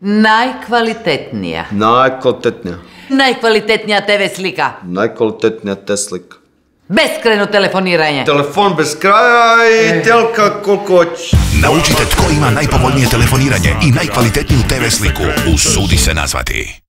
Najkvalitetnija. Najkvalitetnija. Najkvalitetnija TV slika. Najkvalitetnija te slika. Beskrajno telefoniranje. Telefon bez kraja i eh. telka koliko hoće. Naučite tko ima najpovoljnije telefoniranje i najkvalitetniju TV sliku. Usudi se nazvati.